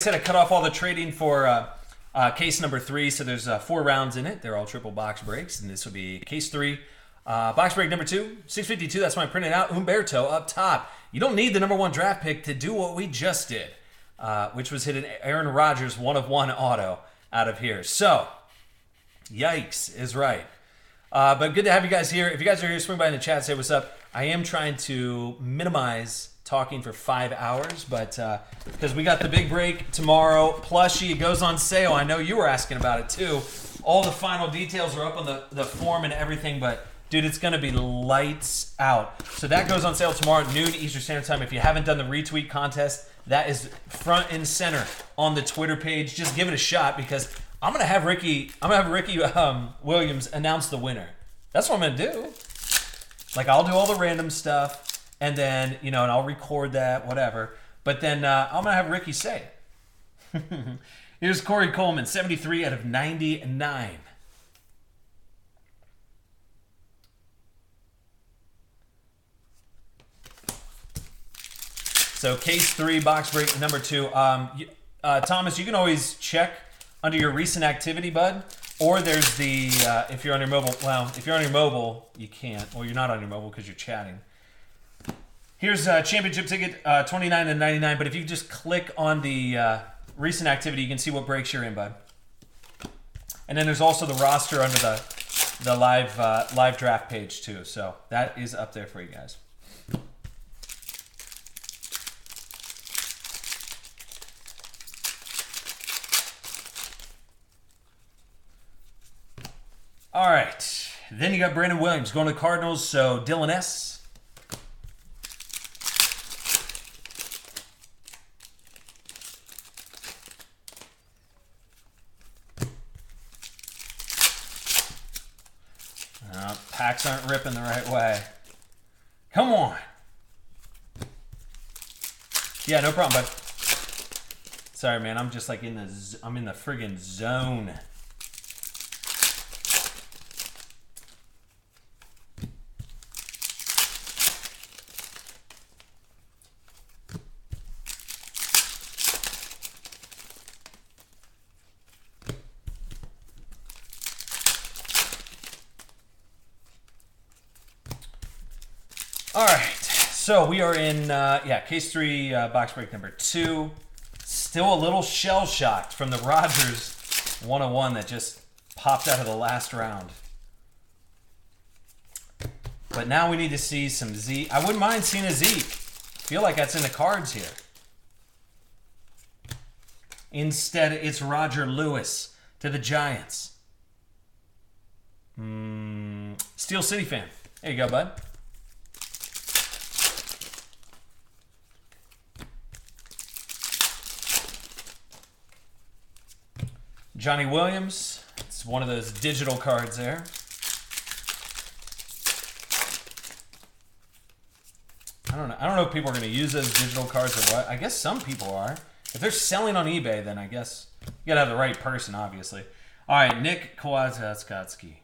said I cut off all the trading for uh, uh, case number three, so there's uh, four rounds in it. They're all triple box breaks, and this will be case three. Uh, box break number two, 652. That's my printed out. Umberto up top. You don't need the number one draft pick to do what we just did, uh, which was hit an Aaron Rodgers one of one auto out of here. So, yikes is right. Uh, but good to have you guys here. If you guys are here, swing by in the chat, say what's up. I am trying to minimize talking for five hours, but because uh, we got the big break tomorrow, plushie goes on sale. I know you were asking about it too. All the final details are up on the, the form and everything, but dude, it's gonna be lights out. So that goes on sale tomorrow noon Eastern Standard Time. If you haven't done the retweet contest, that is front and center on the Twitter page. Just give it a shot because I'm gonna have Ricky. I'm gonna have Ricky um, Williams announce the winner. That's what I'm gonna do. Like I'll do all the random stuff and then you know, and I'll record that, whatever. But then uh, I'm gonna have Ricky say it. Here's Corey Coleman, 73 out of 99. So case three, box break number two. Um, uh, Thomas, you can always check under your recent activity, bud. Or there's the uh, if you're on your mobile. Well, if you're on your mobile, you can't. Well, you're not on your mobile because you're chatting. Here's a championship ticket, uh, 29 and 99. But if you just click on the uh, recent activity, you can see what breaks you're in, bud. And then there's also the roster under the the live uh, live draft page too. So that is up there for you guys. All right. Then you got Brandon Williams going to the Cardinals. So Dylan S. Uh, packs aren't ripping the right way. Come on. Yeah, no problem, bud. Sorry, man. I'm just like in the I'm in the friggin' zone. All right, so we are in uh, yeah case three uh, box break number two. Still a little shell shocked from the Rodgers 101 that just popped out of the last round. But now we need to see some Z. I wouldn't mind seeing a Zeke. Feel like that's in the cards here. Instead, it's Roger Lewis to the Giants. Mm, Steel City fan. There you go, bud. Johnny Williams. It's one of those digital cards there. I don't know. I don't know if people are going to use those digital cards or what. I guess some people are. If they're selling on eBay, then I guess you got to have the right person, obviously. All right, Nick Kwiatkoski.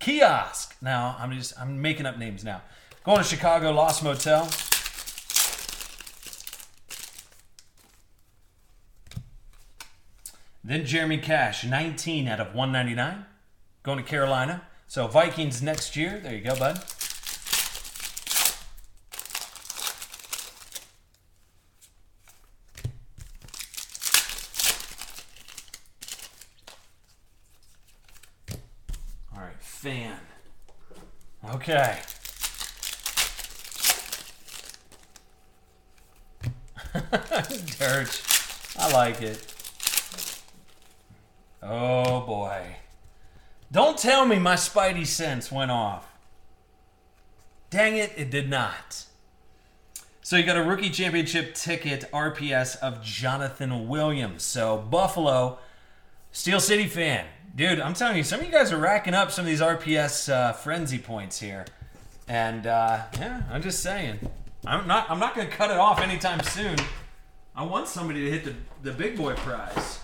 Kiosk. Now I'm just I'm making up names now. Going to Chicago Lost Motel. Then Jeremy Cash, 19 out of 199, going to Carolina. So Vikings next year. There you go, bud. All right, fan. Okay. Dirt. I like it. Oh boy. Don't tell me my spidey sense went off. Dang it, it did not. So you got a rookie championship ticket RPS of Jonathan Williams. So Buffalo, Steel City fan. Dude, I'm telling you, some of you guys are racking up some of these RPS uh, frenzy points here. And uh, yeah, I'm just saying. I'm not I'm not gonna cut it off anytime soon. I want somebody to hit the, the big boy prize.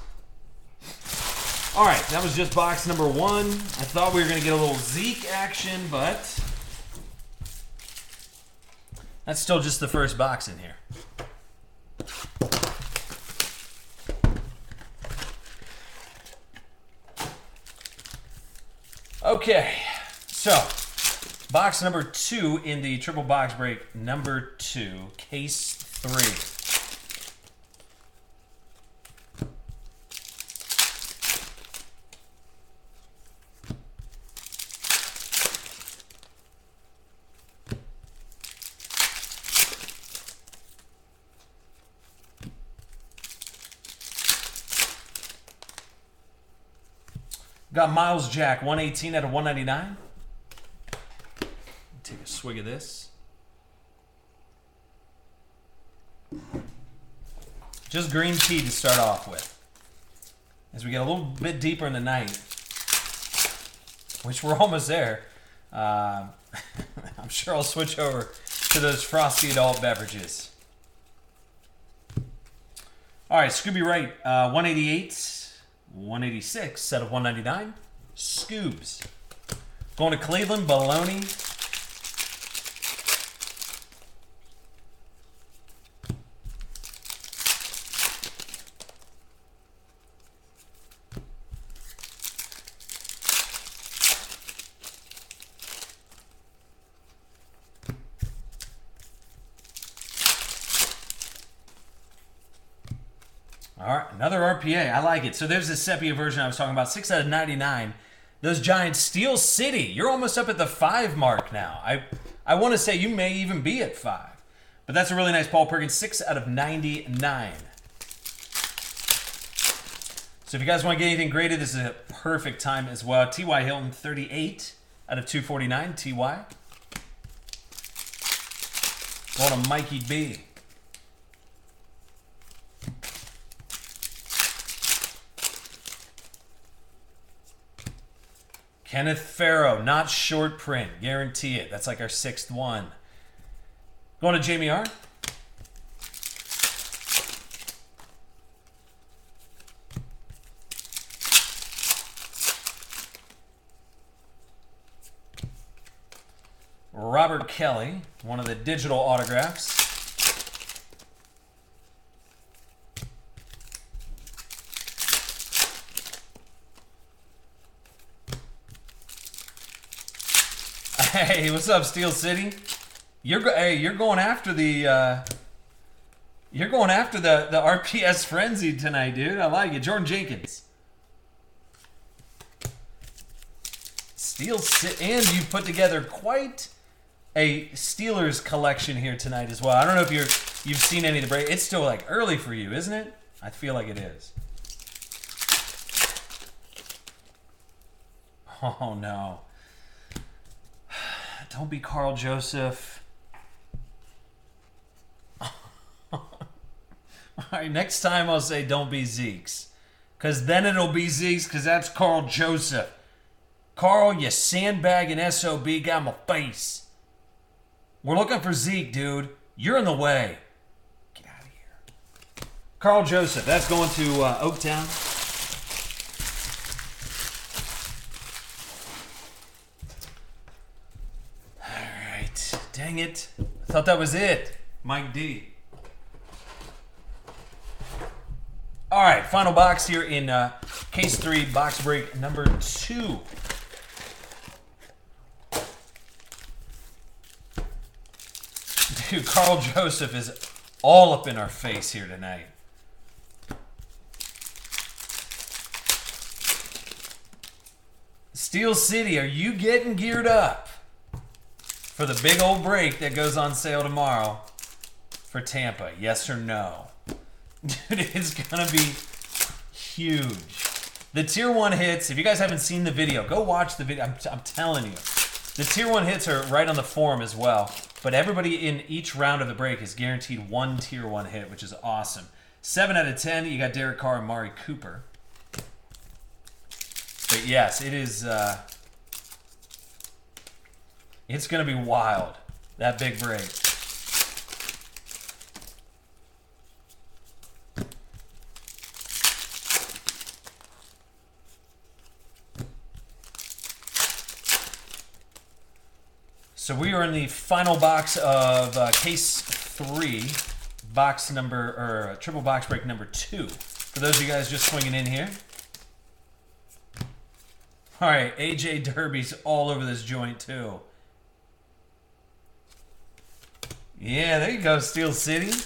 All right, that was just box number one. I thought we were going to get a little Zeke action, but that's still just the first box in here. Okay, so box number two in the triple box break, number two, case three. Got Myles Jack, 118 out of 199. Take a swig of this. Just green tea to start off with. As we get a little bit deeper in the night, which we're almost there, uh, I'm sure I'll switch over to those frosty adult beverages. All right, Scooby Wright, uh, 188. 186, set of 199. Scoobs. Going to Cleveland, Baloney. Right, another RPA. I like it. So there's the sepia version I was talking about. Six out of 99. Those Giants, Steel City. You're almost up at the five mark now. I I want to say you may even be at five. But that's a really nice Paul Perkins. Six out of 99. So if you guys want to get anything graded, this is a perfect time as well. T.Y. Hilton, 38 out of 249. T.Y. Going to Mikey B. Kenneth Farrow, not short print. Guarantee it. That's like our sixth one. Going to Jamie R. Robert Kelley, one of the digital autographs. Hey, what's up, Steel City? You're hey, you're going after the uh, you're going after the the RPS frenzy tonight, dude. I like it. Jordan Jenkins. Steel City, and you put together quite a Steelers collection here tonight as well. I don't know if you're you've seen any of the break. It's still like early for you, isn't it? I feel like it is. Oh no. Don't be Karl Joseph. All right, next time I'll say don't be Zeke's. Because then it'll be Zeke's because that's Karl Joseph. Karl, you sandbag and SOB got my face. We're looking for Zeke, dude. You're in the way. Get out of here. Karl Joseph, that's going to uh, Oaktown. Dang it. I thought that was it. Mike D. All right, final box here in uh, case three, box break number two. Dude, Karl Joseph is all up in our face here tonight. Steel City, are you getting geared up? For the big old break that goes on sale tomorrow for Tampa? Yes or no? Dude, it's gonna be huge. The tier one hits. If you guys haven't seen the video, go watch the video. I'm, I'm telling you, the tier one hits are right on the forum as well. But everybody in each round of the break is guaranteed one tier one hit, which is awesome. Seven out of ten. You got Derek Carr and Amari Cooper. But yes, it is. Uh, it's going to be wild, that big break. So we are in the final box of uh, case three, box number, or uh, triple box break number two. For those of you guys just swinging in here. All right, AJ Derby's all over this joint too. Yeah, there you go, Steel City.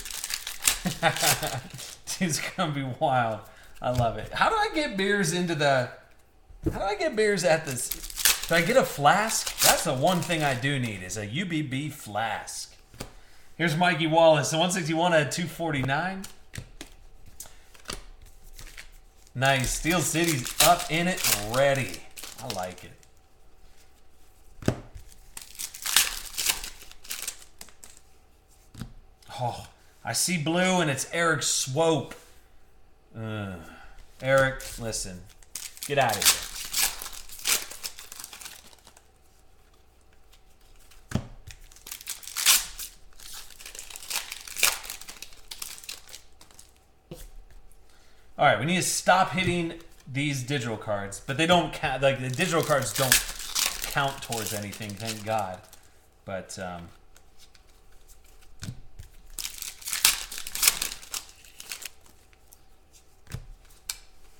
It's gonna be wild. I love it. How do I get beers into the? How do I get beers at this? Do I get a flask? That's the one thing I do need is a UBB flask. Here's Mikey Wallace. The 161 at 249. Nice. Steel City's up in it, ready. I like it. Oh, I see blue and it's Erik Swoope. Uh, Eric, listen. Get out of here. All right, we need to stop hitting these digital cards, but they don't count. Like the digital cards don't count towards anything, thank God. But um,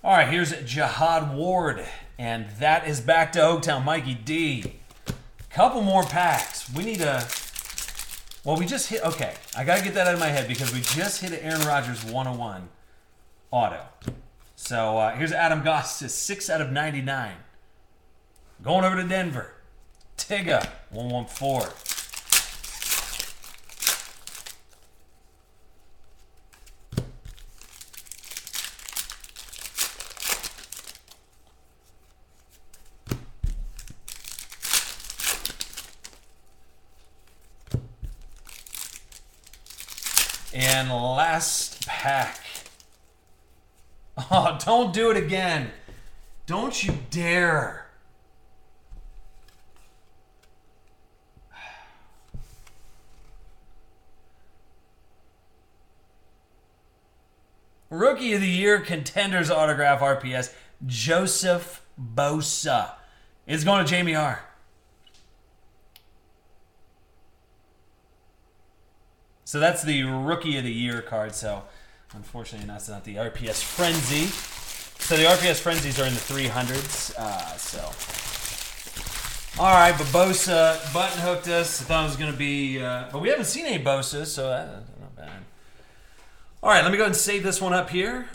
all right, here's Jihad Ward, and that is back to Oaktown. Mikey D. Couple more packs. We need a. Well, we just hit. Okay, I gotta get that out of my head because we just hit an Aaron Rodgers 101 auto. So uh, here's Adam Gotsis to 6 out of 99. Going over to Denver. Tiga, 114. And last pack. Oh, don't do it again. Don't you dare. Rookie of the Year contenders autograph RPS Joseph Bosa is going to Jamie R. So that's the Rookie of the Year card. So unfortunately, that's not the RPS Frenzy. So the RPS Frenzies are in the 300s. Uh, so. All right, but Bosa button hooked us. I thought it was going to be, uh, but we haven't seen any Bosa, so that's not bad. All right, let me go ahead and save this one up here.